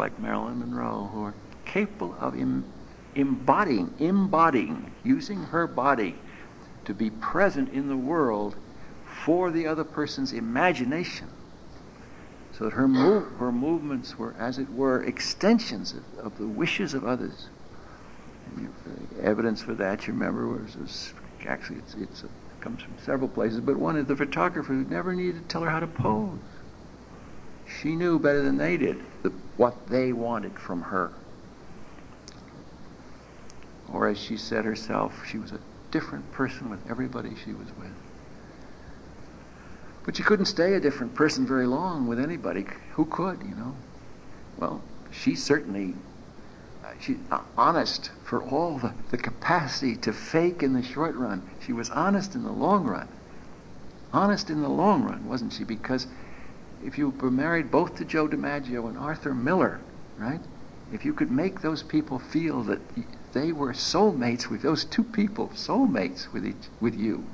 like Marilyn Monroe who are capable of em- embodying, embodying, using her body to be present in the world for the other person's imagination. So that her, move, her movements were, as it were, extensions of, of the wishes of others. You, uh, evidence for that, you remember, was, was actually it's, it's, it comes from several places, but one is the photographer who never needed to tell her how to pose. She knew better than they did the, what they wanted from her. Or as she said herself, she was a different person with everybody she was with. But she couldn't stay a different person very long with anybody. Who could, you know? Well, she certainly, uh, she uh, honest for all the, the capacity to fake in the short run. She was honest in the long run. Honest in the long run, wasn't she? Because if you were married both to Joe DiMaggio and Arthur Miller, right? If you could make those people feel that they were soulmates with those two people, soulmates with each, with you,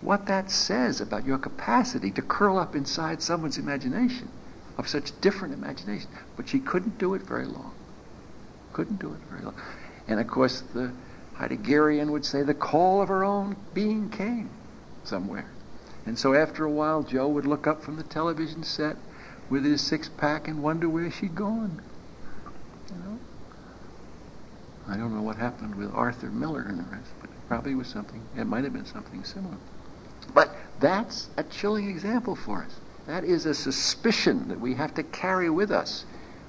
what that says about your capacity to curl up inside someone's imagination, of such different imagination. But she couldn't do it very long. Couldn't do it very long. And of course, the Heideggerian would say the call of her own being came somewhere. And so after a while, Joe would look up from the television set with his six pack and wonder where she'd gone. You know? I don't know what happened with Arthur Miller and the rest, but it probably was something, it might have been something similar. But that's a chilling example for us. That is a suspicion that we have to carry with us,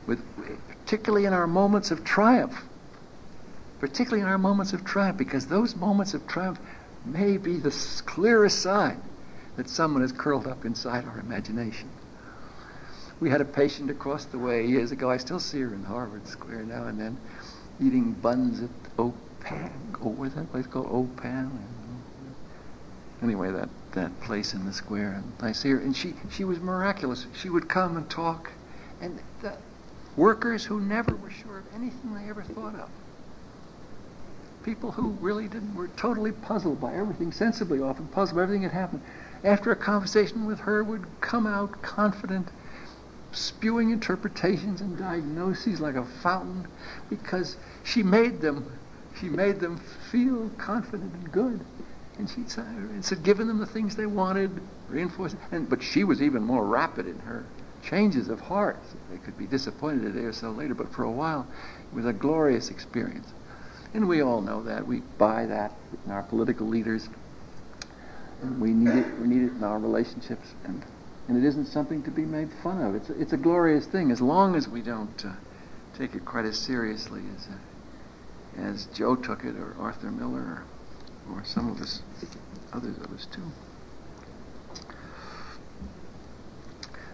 with, particularly in our moments of triumph. Particularly in our moments of triumph, because those moments of triumph may be the clearest sign that someone is curled up inside our imagination. We had a patient across the way years ago. I still see her in Harvard Square now and then, eating buns at Opan. Oh, what's that place called? Opan? Anyway, that, that place in the square. And I see her, and she, she was miraculous. She would come and talk. And the workers who never were sure of anything they ever thought of. People who really didn't, were totally puzzled by everything, sensibly often puzzled by everything that happened. After a conversation with her, would come out confident, spewing interpretations and diagnoses like a fountain, because she made them, she made them feel confident and good. And she said, given them the things they wanted, reinforced. And but she was even more rapid in her changes of heart. They could be disappointed a day or so later, but for a while, it was a glorious experience. And we all know that. We buy that in our political leaders. And we need it. We need it in our relationships, and and it isn't something to be made fun of. It's a, it's a glorious thing as long as we don't uh, take it quite as seriously as uh, as Joe took it, or Arthur Miller, or, or some of us, others of us too.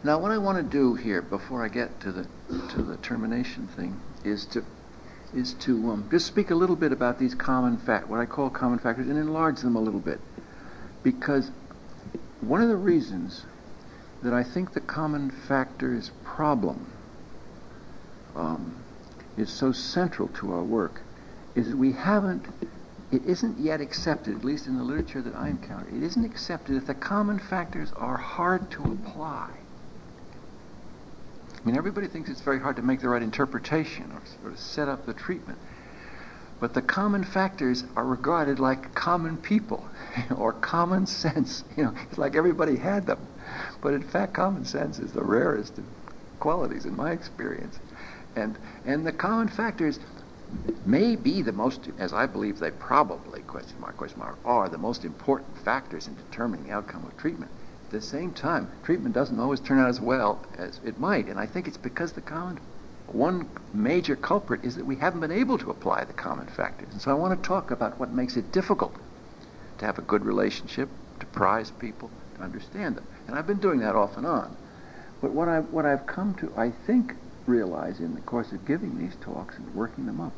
Now, what I want to do here, before I get to the to the termination thing, is to is to um, just speak a little bit about these common fact, what I call common factors, and enlarge them a little bit, because one of the reasons that I think the common factors problem um, is so central to our work is that we haven't, it isn't yet accepted, at least in the literature that I encounter, it isn't accepted that the common factors are hard to apply. I mean, everybody thinks it's very hard to make the right interpretation or, or to set up the treatment. But the common factors are regarded like common people or common sense. You know, it's like everybody had them. But in fact, common sense is the rarest of qualities in my experience. And, and the common factors may be the most, as I believe they probably, question mark, question mark, are the most important factors in determining the outcome of treatment. At the same time, treatment doesn't always turn out as well as it might. And I think it's because the common, one major culprit is that we haven't been able to apply the common factors. And so I want to talk about what makes it difficult to have a good relationship, to prize people, to understand them. And I've been doing that off and on. But what I've, what I've come to, I think, realize in the course of giving these talks and working them up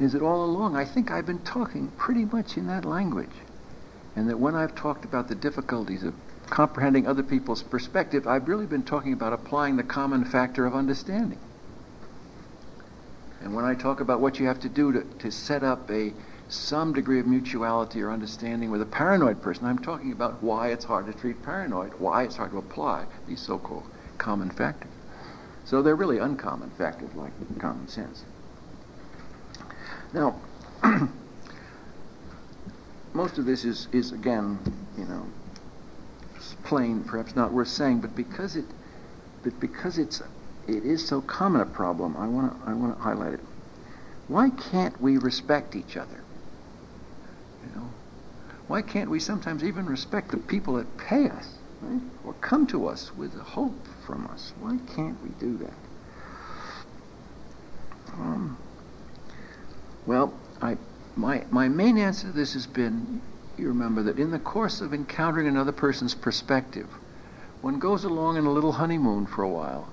is that all along I think I've been talking pretty much in that language. And that when I've talked about the difficulties of comprehending other people's perspective, I've really been talking about applying the common factor of understanding. And when I talk about what you have to do to, to set up a some degree of mutuality or understanding with a paranoid person, I'm talking about why it's hard to treat paranoid, why it's hard to apply these so-called common factors. So they're really uncommon factors like common sense. Now, most of this is, is again, you know, plain, perhaps not worth saying, but because it, but because it's, it is so common a problem, I want to, I want to highlight it. Why can't we respect each other? You know, why can't we sometimes even respect the people that pay us, right? Or come to us with hope from us? Why can't we do that? Um, well, I, my, my main answer to this has been you remember that in the course of encountering another person's perspective, one goes along in a little honeymoon for a while,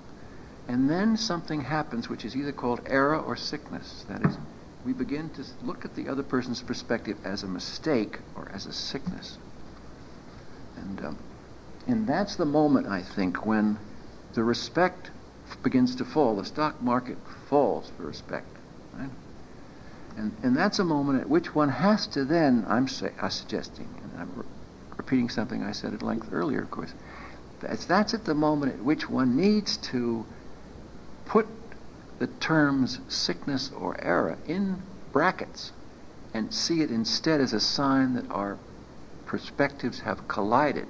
and then something happens which is either called error or sickness. That is, we begin to look at the other person's perspective as a mistake or as a sickness. And, um, and that's the moment, I think, when the respect begins to fall. The stock market falls for respect. Right? And, and that's a moment at which one has to then, I'm, say, I'm suggesting, and I'm re- repeating something I said at length earlier, of course, that's, that's at the moment at which one needs to put the terms sickness or error in brackets and see it instead as a sign that our perspectives have collided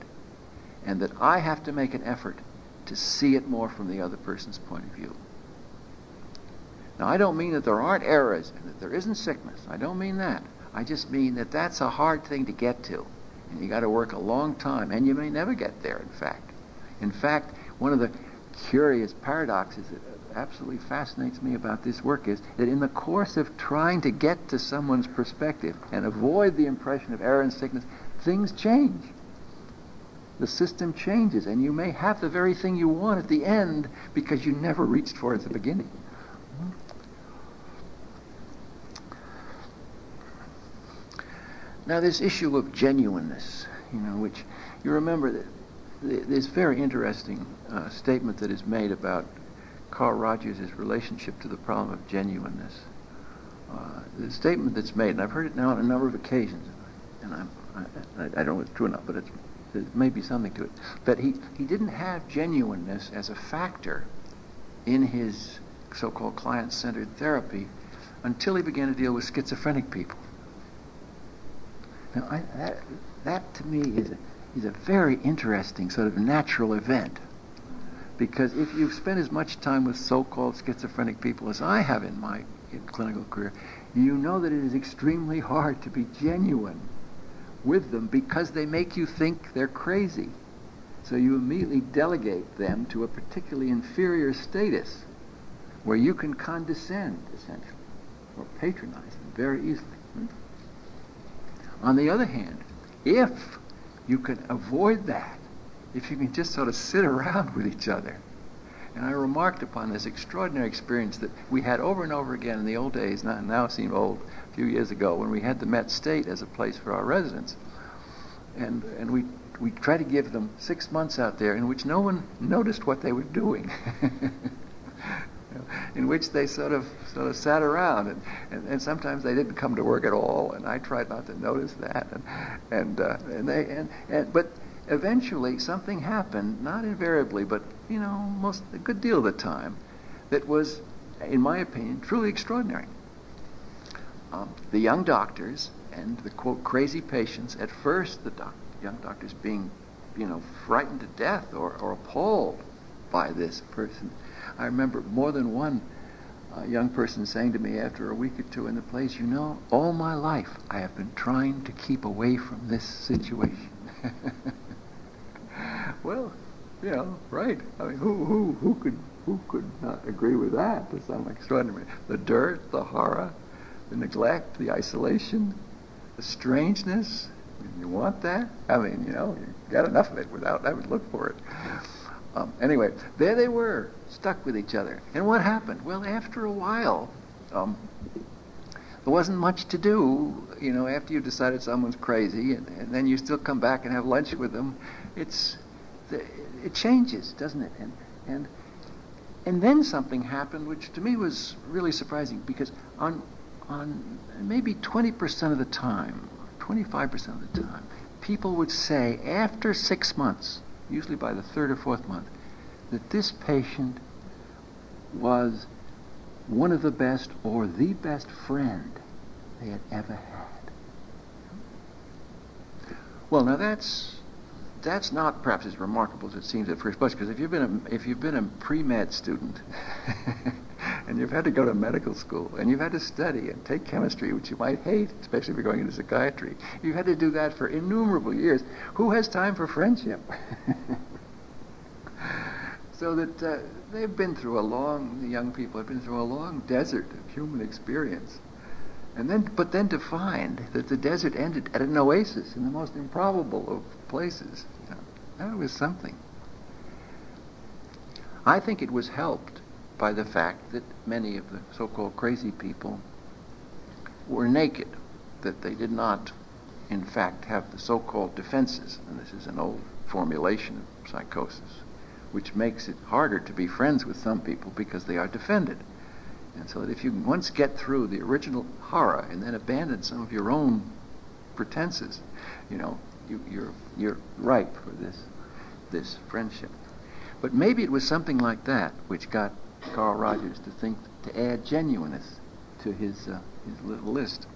and that I have to make an effort to see it more from the other person's point of view. Now, I don't mean that there aren't errors and that there isn't sickness. I don't mean that. I just mean that that's a hard thing to get to. And you got to work a long time. And you may never get there, in fact. In fact, one of the curious paradoxes absolutely fascinates me about this work is that in the course of trying to get to someone's perspective and avoid the impression of error and sickness, things change. The system changes, and you may have the very thing you want at the end because you never reached for it at the beginning. Now, this issue of genuineness, you know, which you remember that this very interesting uh, statement that is made about Carl Rogers' relationship to the problem of genuineness. Uh, the statement that's made, and I've heard it now on a number of occasions, and I'm, I, I don't know if it's true not, but it's, there may be something to it. that he, he didn't have genuineness as a factor in his so-called client-centered therapy until he began to deal with schizophrenic people. Now, I, that, that to me is a, is a very interesting sort of natural event. Because if you've spent as much time with so-called schizophrenic people as I have in my in clinical career, you know that it is extremely hard to be genuine with them because they make you think they're crazy. So you immediately delegate them to a particularly inferior status where you can condescend, essentially, or patronize them very easily. Hmm? On the other hand, if you can avoid that, if you can just sort of sit around with each other, and I remarked upon this extraordinary experience that we had over and over again in the old days, now, now seem old, a few years ago, when we had the Met State as a place for our residents. And, and we, we tried to give them six months out there in which no one noticed what they were doing. in which they sort of sort of sat around and, and, and sometimes they didn't come to work at all and I tried not to notice that and and uh, and they and, and but eventually something happened not invariably but you know most a good deal of the time that was in my opinion truly extraordinary um, the young doctors and the quote crazy patients at first the doc- young doctors being you know frightened to death or, or appalled by this person I remember more than one uh, young person saying to me after a week or two in the place, you know, all my life I have been trying to keep away from this situation. well, you know, right. I mean, who, who, who could, who could not agree with that to some extraordinary? The dirt, the horror, the neglect, the isolation, the strangeness. You want that? I mean, you know, you got enough of it without having to look for it. Um, anyway, there they were, stuck with each other. And what happened? Well, after a while, um, there wasn't much to do. You know, after you decided someone's crazy, and, and then you still come back and have lunch with them. It's it changes, doesn't it? And and and then something happened, which to me was really surprising because on on maybe 20% of the time, 25% of the time, people would say after six months, usually by the third or fourth month, that this patient was one of the best or the best friend they had ever had. Well, now that's that's not perhaps as remarkable as it seems at first blush, because if you've been a, if you've been a pre-med student and you've had to go to medical school and you've had to study and take chemistry, which you might hate, especially if you're going into psychiatry, you've had to do that for innumerable years. Who has time for friendship? so that uh, they've been through a long, the young people have been through a long desert of human experience. And then, but then to find that the desert ended at an oasis in the most improbable of places, you know, that was something. I think it was helped by the fact that many of the so-called crazy people were naked, that they did not, in fact, have the so-called defenses, and this is an old formulation of psychosis, which makes it harder to be friends with some people because they are defended. And so that if you once get through the original horror and then abandon some of your own pretenses, you know, you, you're you're ripe for this this friendship. But maybe it was something like that which got Carl Rogers to think to add genuineness to his uh, his little list.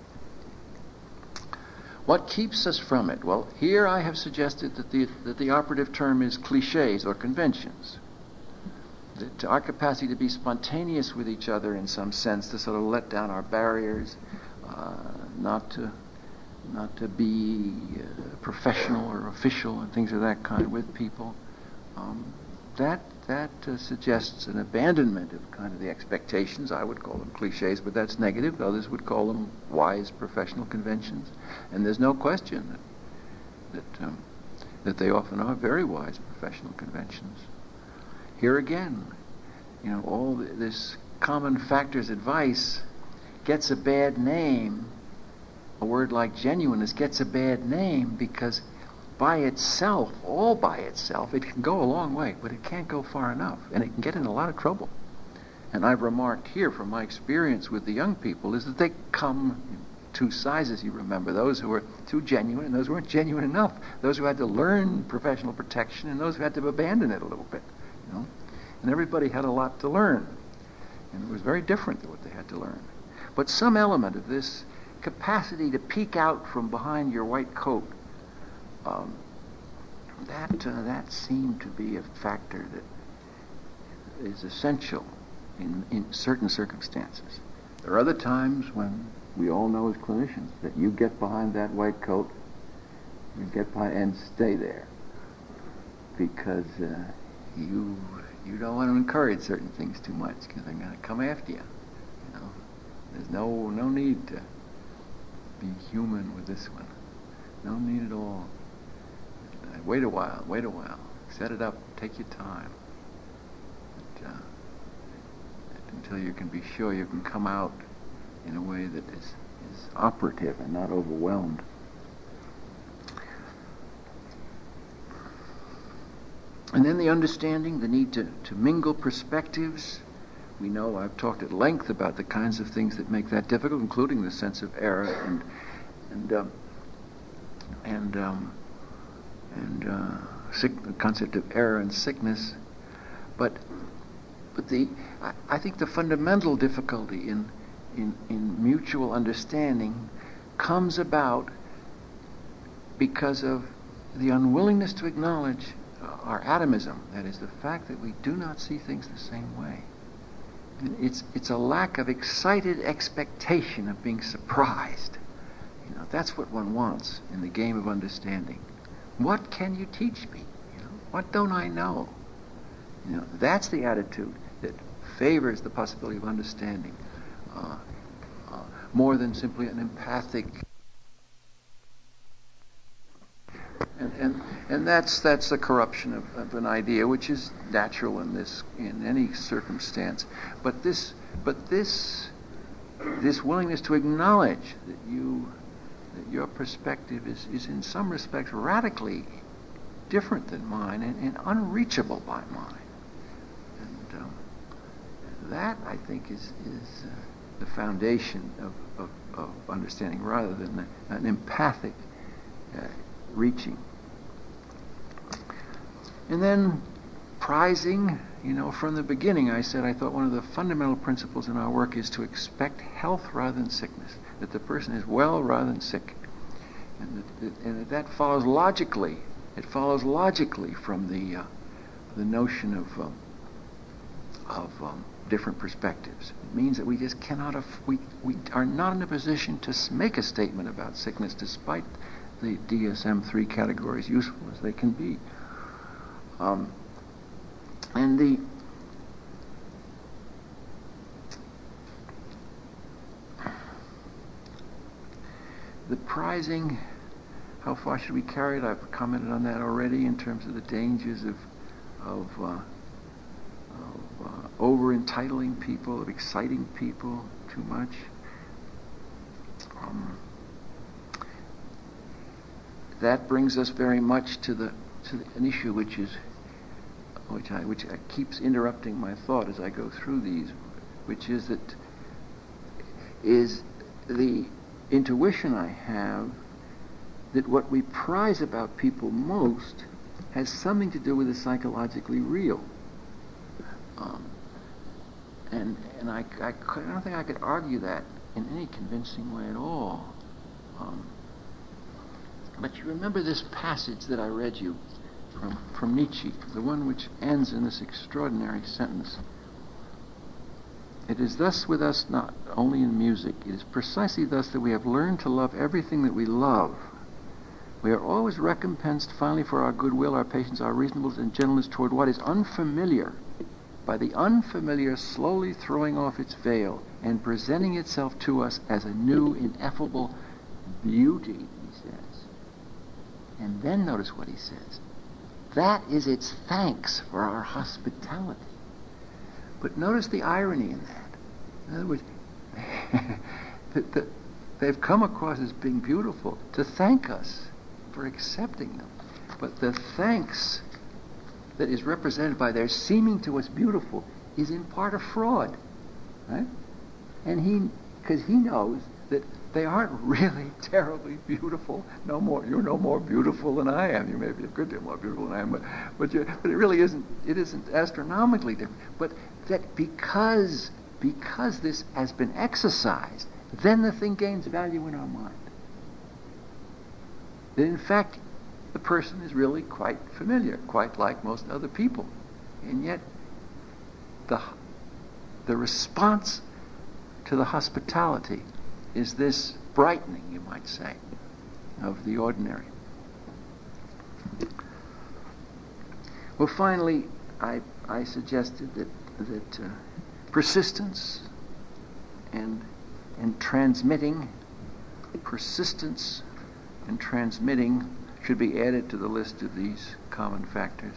What keeps us from it? Well, here I have suggested that the that the operative term is cliches or conventions to our capacity to be spontaneous with each other in some sense, to sort of let down our barriers, uh, not to not to be uh, professional or official and things of that kind with people. Um, that that uh, suggests an abandonment of kind of the expectations. I would call them cliches, but that's negative. Others would call them wise professional conventions. And there's no question that that, um, that they often are very wise professional conventions. Here again, you know, all this common factors advice gets a bad name. A word like genuineness gets a bad name because by itself, all by itself, it can go a long way, but it can't go far enough, and it can get in a lot of trouble. And I've remarked here from my experience with the young people is that they come in two sizes, you remember, those who were too genuine and those who weren't genuine enough, those who had to learn professional protection and those who had to abandon it a little bit. You know? And everybody had a lot to learn. And it was very different than what they had to learn. But some element of this capacity to peek out from behind your white coat, um, that, uh, that seemed to be a factor that is essential in, in certain circumstances. There are other times when we all know as clinicians that you get behind that white coat, you get behind and stay there because uh, you you don't want to encourage certain things too much because they're going to come after you. You know, there's no no need to be human with this one. No need at all. Wait a while. Wait a while. Set it up. Take your time. But, uh, until you can be sure you can come out in a way that is, is operative and not overwhelmed. And then the understanding, the need to, to mingle perspectives. We know I've talked at length about the kinds of things that make that difficult, including the sense of error and and um, and um, and uh, sick, the concept of error and sickness. But but the I, I think the fundamental difficulty in in, in mutual understanding comes about because of the unwillingness to acknowledge our atomism, that is the fact that we do not see things the same way. It's, it's a lack of excited expectation of being surprised. You know, that's what one wants in the game of understanding. What can you teach me? You know, what don't I know? You know, that's the attitude that favors the possibility of understanding uh, uh, more than simply an empathic And, and, and that's, that's the corruption of, of an idea, which is natural in this, in any circumstance. But this, but this, this willingness to acknowledge that you, that your perspective is, is in some respects radically different than mine and, and unreachable by mine. And um, that, I think, is, is uh, the foundation of, of, of, understanding rather than an empathic uh, reaching. And then prizing you know, from the beginning, I said I thought one of the fundamental principles in our work is to expect health rather than sickness, that the person is well rather than sick. And that, and that, that follows logically. It follows logically from the, uh, the notion of, um, of um, different perspectives. It means that we just cannot, we, we are not in a position to make a statement about sickness despite the DSM-3 categories, useful as they can be. Um, and the the prizing, how far should we carry it? I've commented on that already in terms of the dangers of of, uh, of uh, over entitling people, of exciting people too much. That brings us very much to the to the, an issue which is which I which keeps interrupting my thought as I go through these, which is that is the intuition I have that what we prize about people most has something to do with the psychologically real. Um, and and I, I, I, don't think I could argue that in any convincing way at all. Um, but you remember this passage that I read you from, from Nietzsche, the one which ends in this extraordinary sentence. It is thus with us not only in music, it is precisely thus that we have learned to love everything that we love. We are always recompensed finally for our goodwill, our patience, our reasonableness, and gentleness toward what is unfamiliar by the unfamiliar slowly throwing off its veil and presenting itself to us as a new, ineffable beauty, he says. And then notice what he says. That is its thanks for our hospitality. But notice the irony in that. In other words, that, they've come across as being beautiful to thank us for accepting them. But the thanks that is represented by their seeming to us beautiful is in part a fraud. Right? And he, because he knows that they aren't really terribly beautiful. No more. You're no more beautiful than I am. You may be a good deal more beautiful than I am, but but, you, but it really isn't. It isn't astronomically different. But that because because this has been exercised, then the thing gains value in our mind. That in fact, the person is really quite familiar, quite like most other people, and yet the the response to the hospitality is this brightening, you might say, of the ordinary. Well, finally, I, I suggested that, that uh, persistence and, and transmitting, persistence and transmitting should be added to the list of these common factors.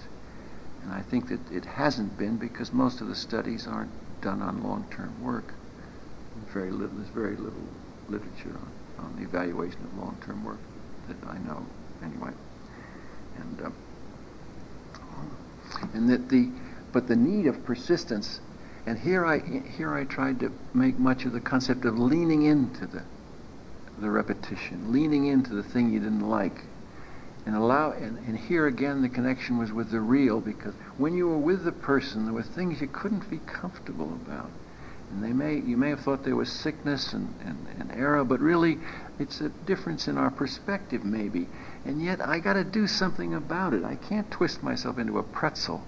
And I think that it hasn't been because most of the studies aren't done on long-term work. Very little, there's very little literature on, on the evaluation of long-term work that I know, anyway. And um, and that the but the need of persistence, and here I here I tried to make much of the concept of leaning into the the repetition, leaning into the thing you didn't like, and allow and, and here again the connection was with the real because when you were with the person there were things you couldn't be comfortable about and they may, you may have thought there was sickness and, and, and error, but really it's a difference in our perspective, maybe. And yet I got to do something about it. I can't twist myself into a pretzel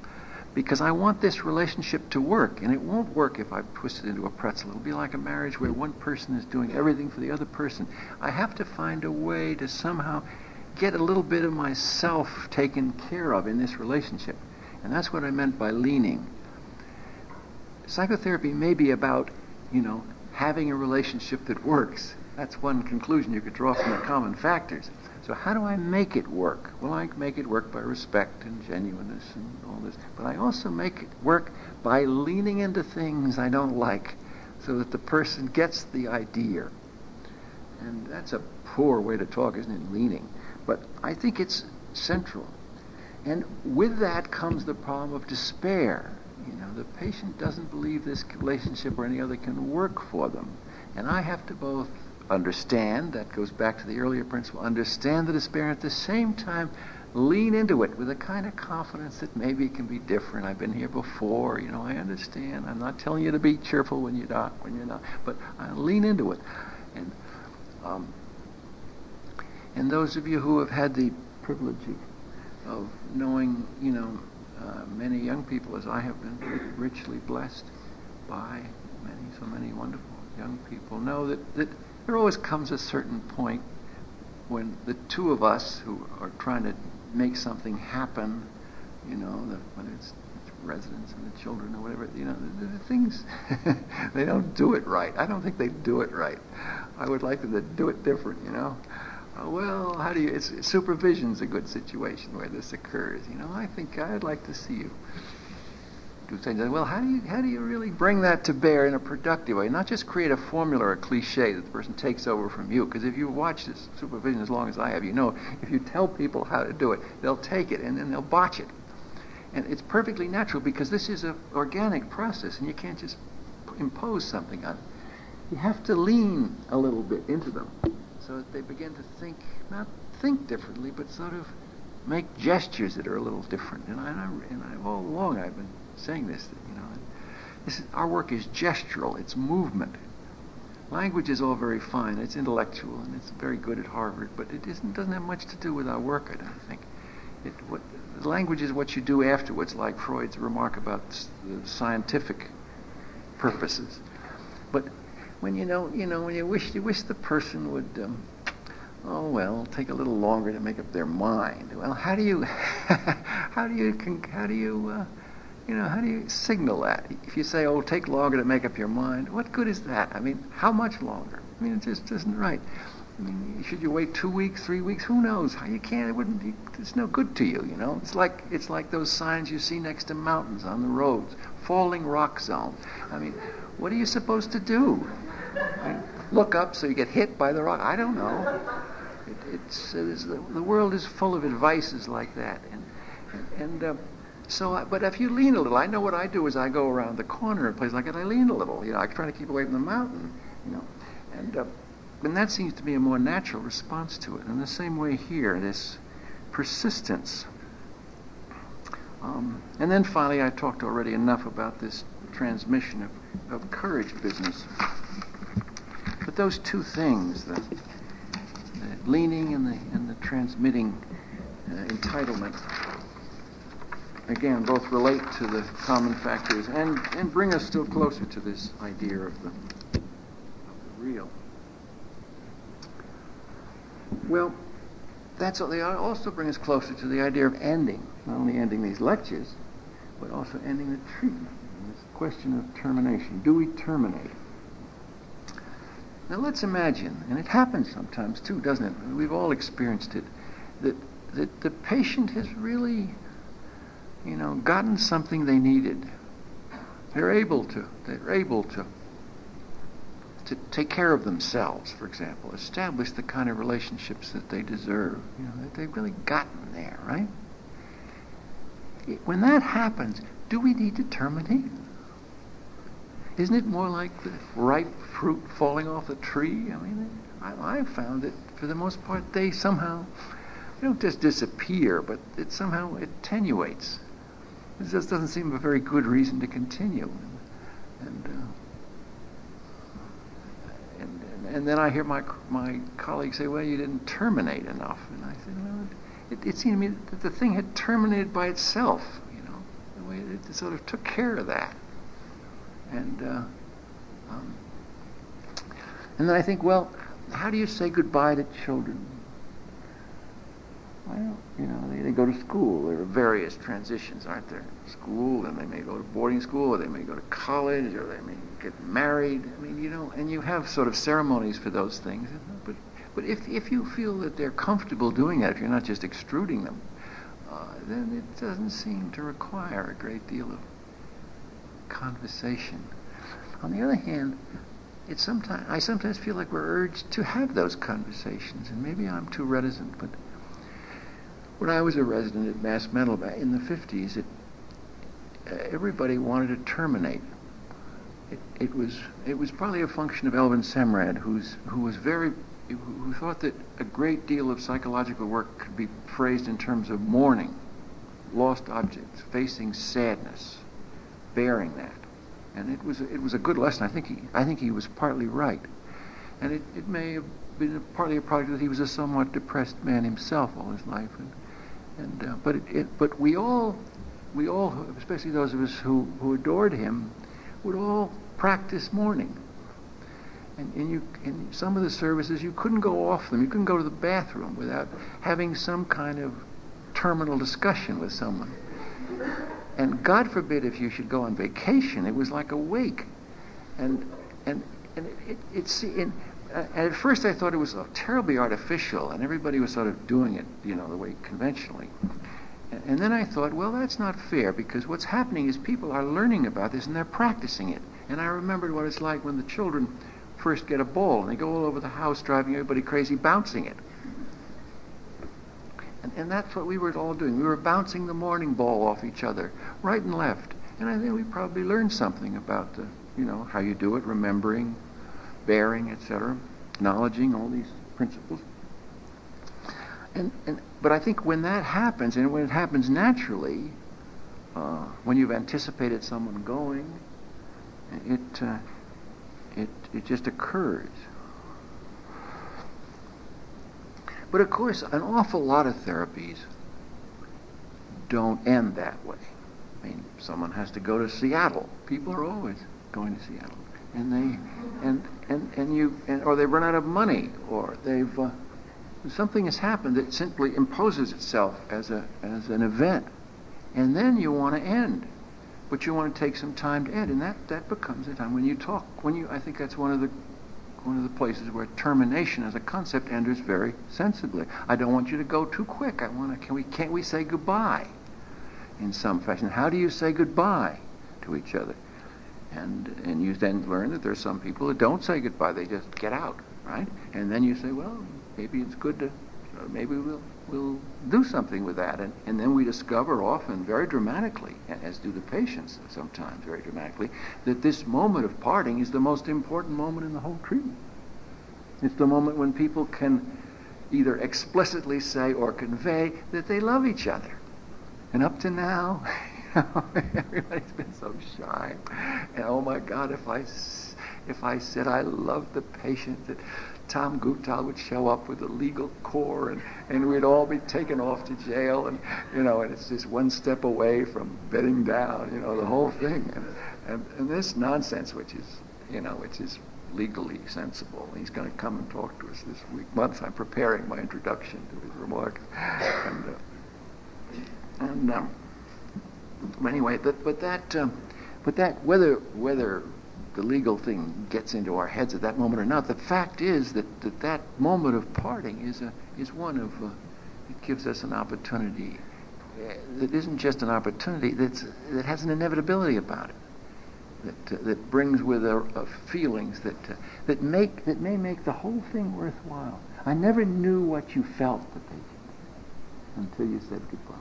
because I want this relationship to work. And it won't work if I twist it into a pretzel. It'll be like a marriage where one person is doing everything for the other person. I have to find a way to somehow get a little bit of myself taken care of in this relationship. And that's what I meant by leaning psychotherapy may be about, you know, having a relationship that works. That's one conclusion you could draw from the common factors. So how do I make it work? Well, I make it work by respect and genuineness and all this. But I also make it work by leaning into things I don't like so that the person gets the idea. And that's a poor way to talk, isn't it? Leaning. But I think it's central. And with that comes the problem of despair. You know, the patient doesn't believe this relationship or any other can work for them. And I have to both understand, that goes back to the earlier principle, understand the despair, at the same time lean into it with a kind of confidence that maybe it can be different. I've been here before, you know, I understand. I'm not telling you to be cheerful when you're not, when you're not, but I lean into it. And um, and those of you who have had the privilege of, of knowing, you know, uh, many young people as I have been richly blessed by many, so many wonderful young people, know that, that there always comes a certain point when the two of us who are trying to make something happen, you know, the, whether it's residents and the children or whatever, you know, the, the things, they don't do it right. I don't think they do it right. I would like them to do it different, you know. Uh, well, how do you, it's, supervision's a good situation where this occurs, you know. I think I'd like to see you do things. Well, how do you how do you really bring that to bear in a productive way? Not just create a formula or a cliche that the person takes over from you. Because if you watch this supervision as long as I have, you know if you tell people how to do it, they'll take it and then they'll botch it. And it's perfectly natural because this is an organic process, and you can't just impose something on. It. You have to lean a little bit into them so that they begin to think, not think differently, but sort of make gestures that are a little different. And I, and I all along I've been saying this, that, you know, this is, our work is gestural, it's movement. Language is all very fine, it's intellectual, and it's very good at Harvard, but it isn't, doesn't have much to do with our work, I don't think. It, what, language is what you do afterwards, like Freud's remark about the scientific purposes. But when you know, you know, when you wish, you wish the person would, um, oh well, take a little longer to make up their mind. Well, how do you, how do you, how do you, uh, you know, how do you signal that? If you say, oh, take longer to make up your mind, what good is that? I mean, how much longer? I mean, it just isn't right. I mean, should you wait two weeks, three weeks? Who knows? How you can't? It wouldn't. Be, it's no good to you. You know. It's like it's like those signs you see next to mountains on the roads, falling rock zone. I mean, what are you supposed to do? Look up so you get hit by the rock. I don't know. It, it's, it's the, the, world is full of advices like that, and and. and uh, so, I, but if you lean a little, I know what I do is I go around the corner in a place like that. I lean a little. You know, I try to keep away from the mountain. You know, and uh, and that seems to be a more natural response to it. In the same way here, this persistence. Um, and then finally, I talked already enough about this transmission of, of courage business. But those two things, the, the leaning and the, and the transmitting uh, entitlement, again, both relate to the common factors and, and bring us still closer to this idea of the, of the real. Well, that's they also bring us closer to the idea of ending, not only ending these lectures, but also ending the treatment. This question of termination. Do we terminate? Now let's imagine, and it happens sometimes too, doesn't it? We've all experienced it, that, that the patient has really, you know, gotten something they needed. They're able to. They're able to to take care of themselves, for example, establish the kind of relationships that they deserve, you know, that they've really gotten there, right? When that happens, do we need to terminate? Isn't it more like the ripe fruit falling off the tree? I mean, I, I found that for the most part they somehow they don't just disappear, but it somehow attenuates. It just doesn't seem a very good reason to continue. And, and uh, and then I hear my my colleagues say, "Well, you didn't terminate enough." And I said, "Well, it, it seemed to me that the thing had terminated by itself. You know, the way it, it sort of took care of that." And uh, um, and then I think, well, how do you say goodbye to children? Well, you know, they, they go to school. There are various transitions, aren't there? School, and they may go to boarding school, or they may go to college, or they may get married. I mean, you know, and you have sort of ceremonies for those things. But, but if, if you feel that they're comfortable doing that, if you're not just extruding them, uh, then it doesn't seem to require a great deal of conversation. On the other hand, it sometimes I sometimes feel like we're urged to have those conversations, and maybe I'm too reticent, but when I was a resident at Mass Mental in the 50s, it, everybody wanted to terminate. It, it, was it was probably a function of Elvin Semrad, who's who was very who thought that a great deal of psychological work could be phrased in terms of mourning, lost objects, facing sadness, bearing that. And it was it was a good lesson. I think he I think he was partly right, and it, it may have been partly a product that he was a somewhat depressed man himself all his life, and and uh, but it, it but we all we all especially those of us who who adored him would all practice mourning and, and you in some of the services you couldn't go off them. You couldn't go to the bathroom without having some kind of terminal discussion with someone. And God forbid if you should go on vacation, it was like a wake. And and and it, it, uh, at first I thought it was terribly artificial, and everybody was sort of doing it, you know, the way conventionally. And then I thought, well, that's not fair because what's happening is people are learning about this and they're practicing it. And I remembered what it's like when the children first get a ball and they go all over the house driving everybody crazy bouncing it. And, and that's what we were all doing. We were bouncing the mourning ball off each other, right and left. And I think we probably learned something about the, you know, how you do it, remembering, bearing, etc., acknowledging all these principles. And, and, but I think when that happens, and when it happens naturally, uh, when you've anticipated someone going, it, uh, it, it just occurs. But of course, an awful lot of therapies don't end that way. I mean, someone has to go to Seattle. People are always going to Seattle, and they, and and and you, and, or they run out of money, or they've uh, something has happened that simply imposes itself as a as an event, and then you want to end but you want to take some time to end, and that, that becomes a time when you talk. When you, I think that's one of the one of the places where termination as a concept enters very sensibly. I don't want you to go too quick. I want to. Can we? Can't we say goodbye in some fashion? How do you say goodbye to each other? And and you then learn that there's some people that don't say goodbye. They just get out, right? And then you say, well, maybe it's good to. Maybe we'll we'll do something with that. And, and then we discover often very dramatically, as do the patients sometimes very dramatically, that this moment of parting is the most important moment in the whole treatment. It's the moment when people can either explicitly say or convey that they love each other. And up to now, everybody's been so shy. And oh my God, if I, if I said I love the patient, that Tom Gutheil would show up with the legal corps and, and we'd all be taken off to jail and you know and it's just one step away from bedding down you know the whole thing. And, and, and this nonsense which is you know which is legally sensible he's going to come and talk to us this week. Month I'm preparing my introduction to his remarks. And uh, and um, anyway but but that um, but that whether whether the legal thing gets into our heads at that moment or not. The fact is that that, that moment of parting is a is one of uh, it gives us an opportunity uh, that isn't just an opportunity that's that has an inevitability about it. That, uh, that brings with it uh, feelings that uh, that make that may make the whole thing worthwhile. I never knew what you felt, the patient, until you said goodbye.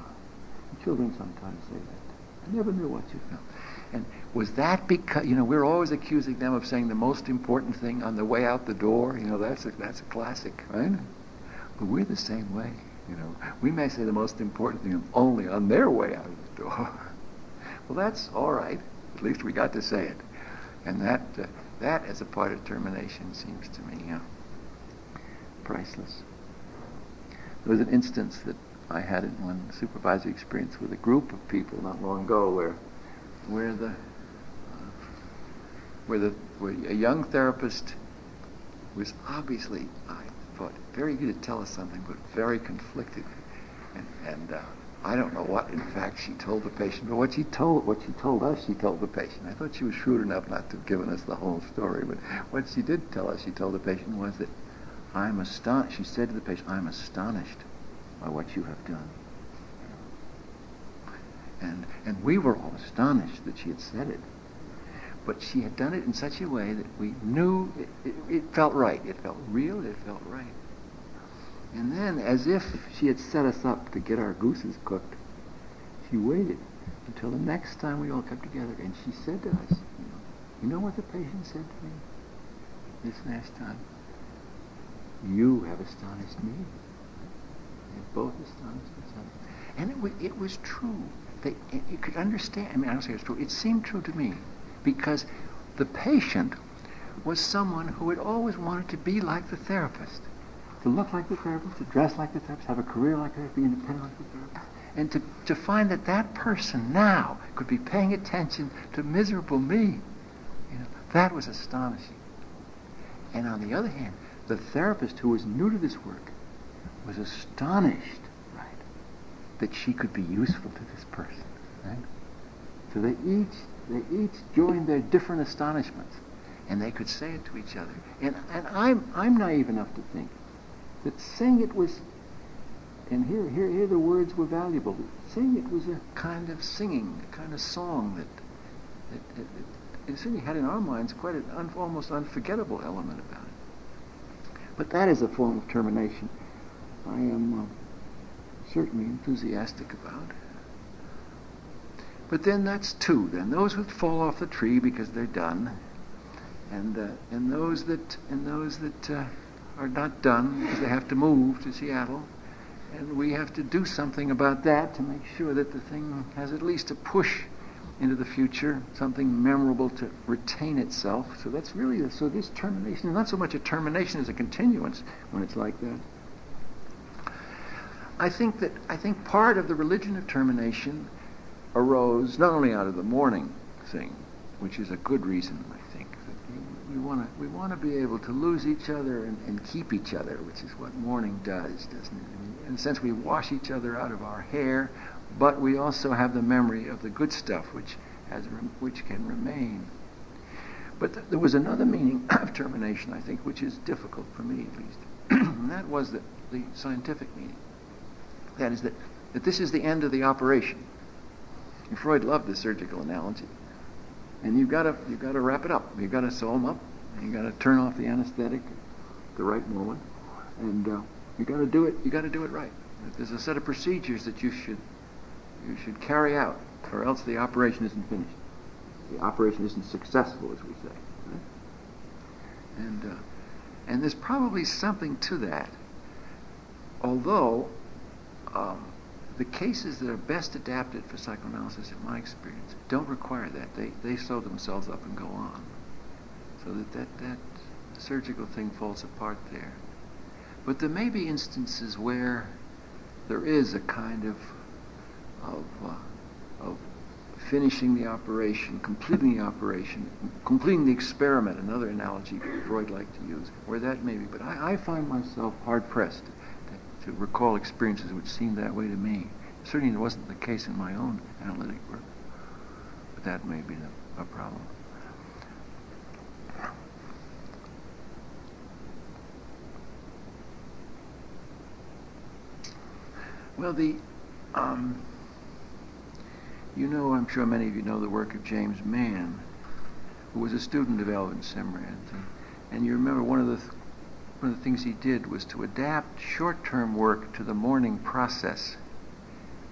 children sometimes say that. I never knew what you felt. And was that because you know we're always accusing them of saying the most important thing on the way out the door? You know that's a, that's a classic, right? But we're the same way. You know, we may say the most important thing only on their way out of the door. well, that's all right. At least we got to say it, and that uh, that as a part of termination seems to me uh, priceless. There was an instance that I had in one supervisory experience with a group of people not long ago where where the where the where a young therapist was obviously, I thought, very good to tell us something, but very conflicted, and and uh, I don't know what, in fact, she told the patient, but what she told what she told us, she told the patient. I thought she was shrewd enough not to have given us the whole story, but what she did tell us, she told the patient was that I'm astonished. She said to the patient, I'm astonished by what you have done. And, and we were all astonished that she had said it. But she had done it in such a way that we knew it, it, it felt right. It felt real. It felt right. And then, as if she had set us up to get our gooses cooked, she waited until the next time we all got together, and she said to us, you know, you know what the patient said to me this last time? You have astonished me. Have both astonished each other. And it was, it was true. They, you could understand. I mean, I don't say it's true. It seemed true to me because the patient was someone who had always wanted to be like the therapist, to look like the therapist, to dress like the therapist, have a career like her, be independent like the therapist. And to, to find that that person now could be paying attention to miserable me, you know, that was astonishing. And on the other hand, the therapist who was new to this work was astonished, right, that she could be useful to this person, right? So they each they each joined their different astonishments, and they could say it to each other. And and I'm I'm naive enough to think that saying it was, and here here here the words were valuable. Saying it was a kind of singing, a kind of song that that, that, that it certainly had in our minds quite an un, almost unforgettable element about it. But that is a form of termination I am uh, certainly enthusiastic about. But then that's two. Then those that fall off the tree because they're done, and uh, and those that and those that uh, are not done because they have to move to Seattle, and we have to do something about that to make sure that the thing has at least a push into the future, something memorable to retain itself. So that's really the, so this termination is not so much a termination as a continuance when it's like that. I think that I think part of the religion of termination arose not only out of the mourning thing, which is a good reason, I think. We want to we want to be able to lose each other and, and, keep each other, which is what mourning does, doesn't it? In a sense, we wash each other out of our hair, but we also have the memory of the good stuff, which has which can remain. But th- there was another meaning of termination, I think, which is difficult for me at least, and that was the, the scientific meaning. That is that, that this is the end of the operation. And Freud loved the surgical analogy. And you've got to you've got to wrap it up. You've got to sew them up. You've got to turn off the anesthetic at the right moment, and uh, you got to do it. You got to do it right. There's a set of procedures that you should you should carry out, or else the operation isn't finished. The operation isn't successful, as we say. Right? And uh, and there's probably something to that. Although um, the cases that are best adapted for psychoanalysis, in my experience, don't require that. They, they sew themselves up and go on. So that, that that surgical thing falls apart there. But there may be instances where there is a kind of of, uh, of finishing the operation, completing the operation, completing the experiment, another analogy Freud liked to use, where that may be. But I, I find myself hard pressed to recall experiences which seemed that way to me. Certainly it wasn't the case in my own analytic work, but that may be the, a problem. Well, the um, you know, I'm sure many of you know the work of James Mann, who was a student of Elvin Semrad, and, and you remember one of the th- one of the things he did was to adapt short-term work to the mourning process.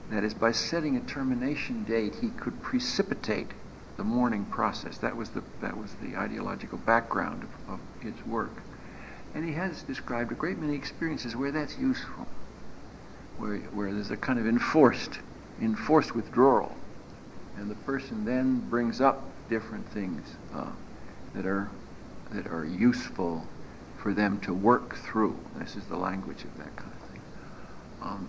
That is, by setting a termination date, he could precipitate the mourning process. That was the that was the ideological background of, of his work, and he has described a great many experiences where that's useful, where where there's a kind of enforced enforced withdrawal, and the person then brings up different things uh, that are that are useful for them to work through. This is the language of that kind of thing. Um,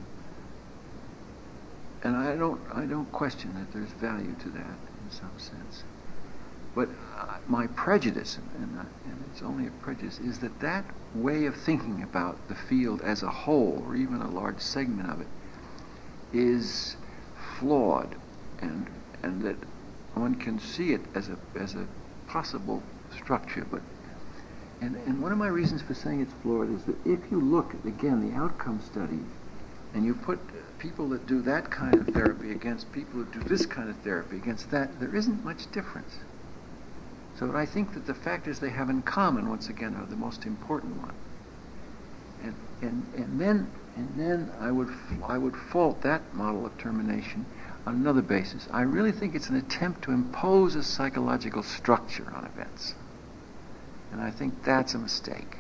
and I don't, I don't question that there's value to that in some sense. But uh, my prejudice, and, uh, and it's only a prejudice, is that that way of thinking about the field as a whole, or even a large segment of it, is flawed, and and that one can see it as a as a possible structure, but and, and one of my reasons for saying it's flawed is that if you look at, again, the outcome studies, and you put uh, people that do that kind of therapy against people who do this kind of therapy against that, there isn't much difference. So I think that the factors they have in common, once again, are the most important one. And, and, and then, and then I, would, I would fault that model of termination on another basis. I really think it's an attempt to impose a psychological structure on events. And I think that's a mistake.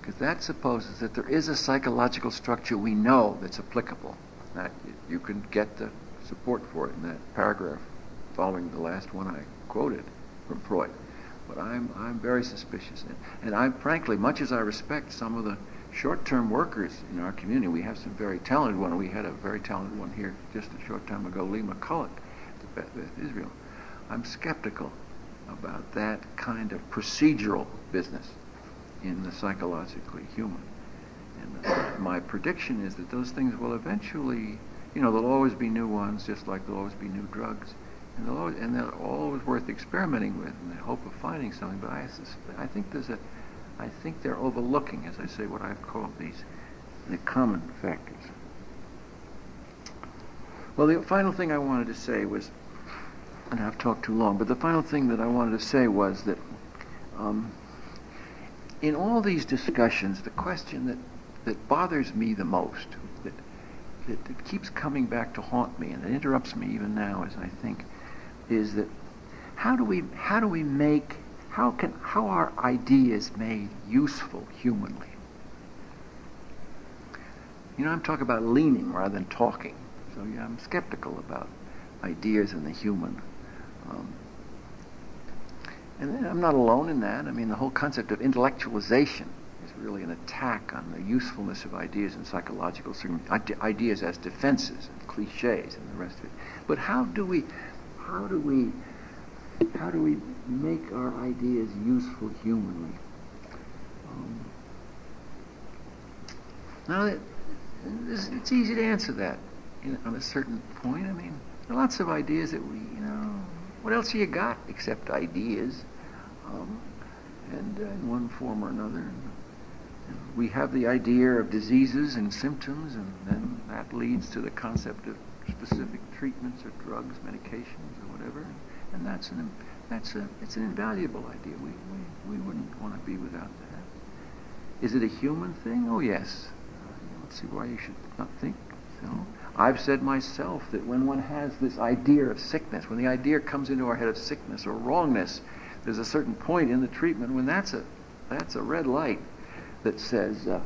Because that supposes that there is a psychological structure we know that's applicable. That you can get the support for it in that paragraph following the last one I quoted from Freud. But I'm, I'm very suspicious. And, and I, frankly, much as I respect some of the short-term workers in our community, we have some very talented one. We had a very talented one here just a short time ago, Leigh McCullough, Israel. I'm skeptical about that kind of procedural business in the psychologically human. And my prediction is that those things will eventually, you know, there'll always be new ones, just like there'll always be new drugs. And, they'll always, and they're always worth experimenting with in the hope of finding something. But I, I think there's a, I think they're overlooking, as I say, what I've called these, the common factors. Well, the final thing I wanted to say was, and I've talked too long, but the final thing that I wanted to say was that um, in all these discussions, the question that, that bothers me the most, that, that, that keeps coming back to haunt me, and it interrupts me even now as I think, is that how do we how do we make how can how are ideas made useful humanly? You know, I'm talking about leaning rather than talking. So yeah, I'm skeptical about ideas and the human. Um, and I'm not alone in that. I mean, the whole concept of intellectualization is really an attack on the usefulness of ideas and psychological ideas as defenses and cliches and the rest of it. But how do we how do we how do we make our ideas useful humanly? Um, now, it, it's easy to answer that on a certain point. I mean, there are lots of ideas that we, you know, what else you got except ideas? Um, and uh, in one form or another. We have the idea of diseases and symptoms, and then that leads to the concept of specific treatments or drugs, medications, or whatever. And that's an that's a it's an invaluable idea. We we, we wouldn't want to be without that. Is it a human thing? Oh yes. Uh, let's see why you should not think so. I've said myself that when one has this idea of sickness, when the idea comes into our head of sickness or wrongness, there's a certain point in the treatment when that's a that's a red light that says uh,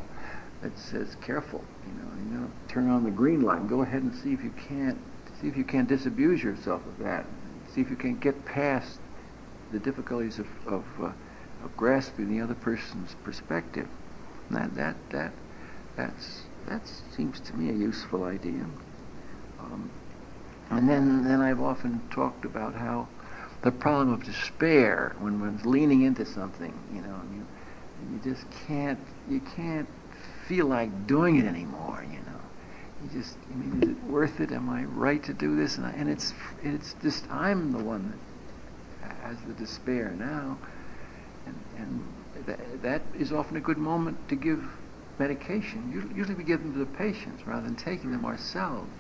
that says careful. You know, you know, turn on the green light. Go ahead and see if you can't see if you can't disabuse yourself of that. See if you can get past the difficulties of of, uh, of grasping the other person's perspective. And that that that that's that seems to me a useful idea. Um, and then then I've often talked about how the problem of despair when one's leaning into something, you know, you you just can't you can't feel like doing it anymore, you know. You just, I mean, is it worth it? Am I right to do this? And, I, and it's, it's just, I'm the one that has the despair now. And, and that, that is often a good moment to give medication. Usually we give them to the patients rather than taking them ourselves.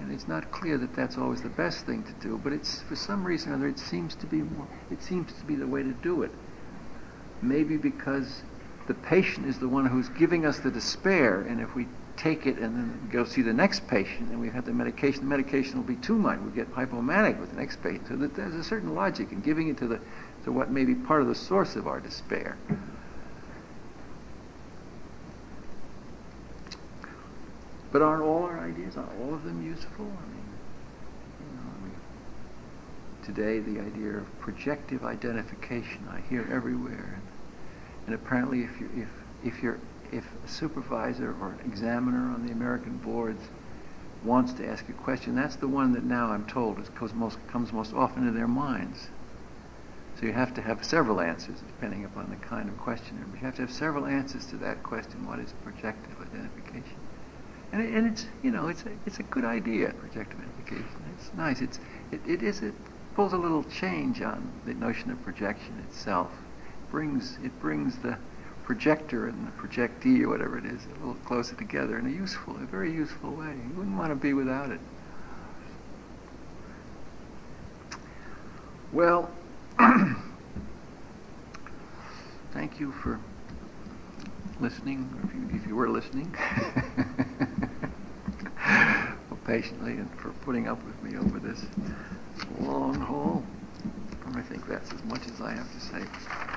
And it's not clear that that's always the best thing to do, but it's, for some reason or other, it seems to be more, it seems to be the way to do it. Maybe because the patient is the one who's giving us the despair, and if we take it and then go see the next patient and we have the medication, the medication will be too much. We get hypomanic with the next patient. So that there's a certain logic in giving it to the to what may be part of the source of our despair. But aren't all our ideas, aren't all of them useful? I mean, you know, I mean, today the idea of projective identification I hear everywhere. And apparently, if you if if you're if a supervisor or an examiner on the American boards wants to ask a question, that's the one that now I'm told is comes most, comes most often to their minds. So you have to have several answers depending upon the kind of questioner. But you have to have several answers to that question: What is projective identification? And, it, and it's you know it's a, it's a good idea projective identification. It's nice. It's it, it is it pulls a little change on the notion of projection itself brings it brings the projector and the projectee or whatever it is a little closer together in a useful, a very useful way. You wouldn't want to be without it. Well, thank you for listening, if you, if you were listening, patiently, and for putting up with me over this long haul. And I think that's as much as I have to say.